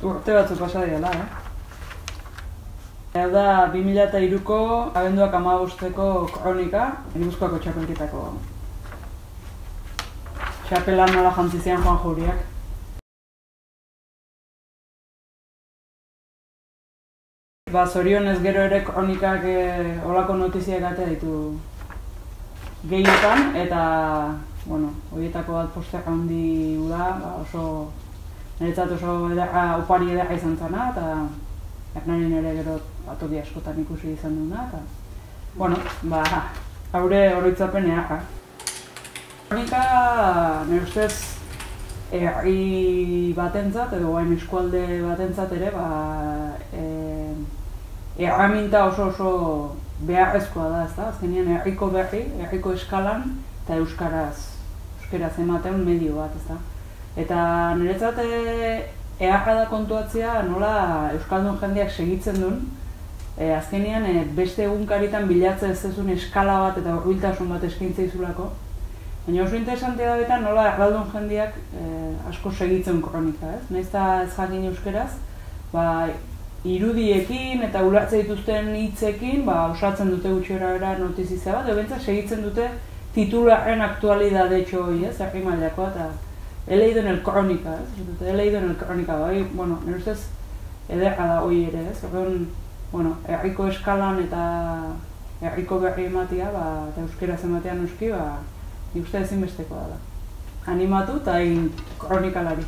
Urte batzu pasa diala, eh? Hau da, 2003ko abenduak amabosteko kronika, Gipuzkoako txapelketako. Txapelan nola jantzi zian Juan Juriak. Ba, zorionez gero ere kronikak e, olako notiziak ate ditu gehietan, eta, bueno, horietako bat posteak handi da, ba, oso, niretzat oso edera, opari edera izan zana, eta Ernari ere gero atoki askotan ikusi izan duna, eta, bueno, ba, haure oroitzapen eaka. Kronika, nire ustez, herri batentzat, edo guain eskualde batentzat ere, ba, e, erraminta oso oso beharrezkoa da, ez da? Azkenean herriko berri, herriko eskalan, eta euskaraz, euskaraz ematen medio bat, ez da? Eta niretzat eharra da kontuatzea nola euskaldun jendeak segitzen duen, e, azkenean e, beste egunkaritan bilatzen ez ezun eskala bat eta horbiltasun bat eskaintza izulako. Baina oso interesantea da eta nola erraldun jendeak e, asko segitzen kronika, ez? Naiz ez jakin euskeraz, ba, irudiekin eta ulertze dituzten hitzekin, ba, osatzen dute gutxera era notizia bat, edo segitzen dute titularen aktualidade txoi, ez, herri mailakoa, eta he leído en el crónica, ez, he leído en el crónica, bai, bueno, nire ustez, ederra da hoi ere, ez, orduan, bueno, herriko eskalan eta herriko berri ematia, ba, eta euskera ematean euski, ba, nik uste ezinbestekoa da. Animatu eta egin kronikalari.